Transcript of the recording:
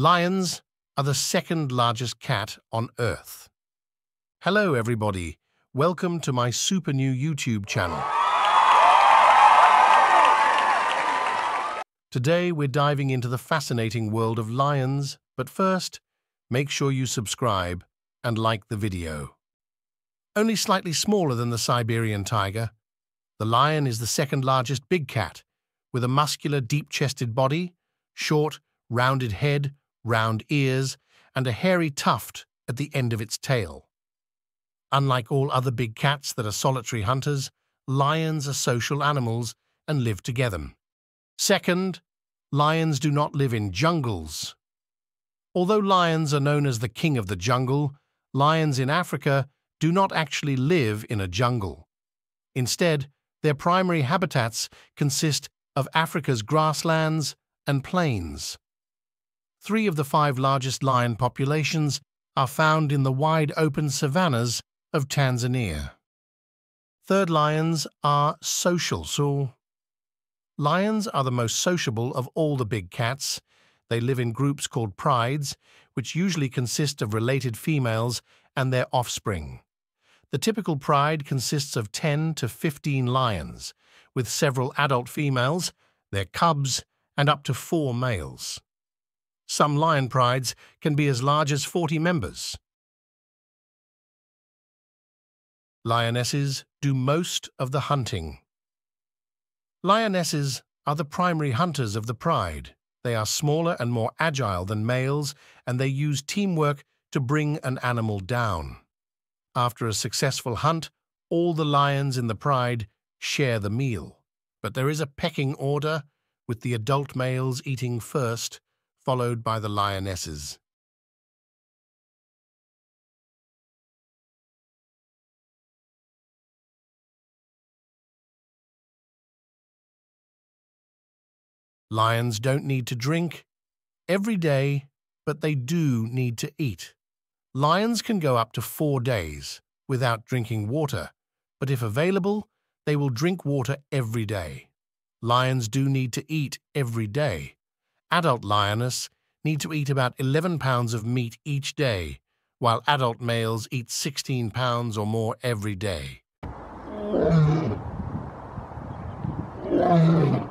Lions are the second largest cat on Earth. Hello, everybody. Welcome to my super new YouTube channel. Today, we're diving into the fascinating world of lions, but first, make sure you subscribe and like the video. Only slightly smaller than the Siberian tiger, the lion is the second largest big cat, with a muscular, deep-chested body, short, rounded head, round ears, and a hairy tuft at the end of its tail. Unlike all other big cats that are solitary hunters, lions are social animals and live together. Second, lions do not live in jungles. Although lions are known as the king of the jungle, lions in Africa do not actually live in a jungle. Instead, their primary habitats consist of Africa's grasslands and plains. Three of the five largest lion populations are found in the wide open savannas of Tanzania. Third, lions are social, so lions are the most sociable of all the big cats. They live in groups called prides, which usually consist of related females and their offspring. The typical pride consists of 10 to 15 lions, with several adult females, their cubs, and up to four males. Some lion prides can be as large as 40 members. Lionesses do most of the hunting. Lionesses are the primary hunters of the pride. They are smaller and more agile than males, and they use teamwork to bring an animal down. After a successful hunt, all the lions in the pride share the meal. But there is a pecking order, with the adult males eating first followed by the lionesses. Lions don't need to drink every day, but they do need to eat. Lions can go up to four days without drinking water, but if available, they will drink water every day. Lions do need to eat every day, Adult lioness need to eat about 11 pounds of meat each day, while adult males eat 16 pounds or more every day.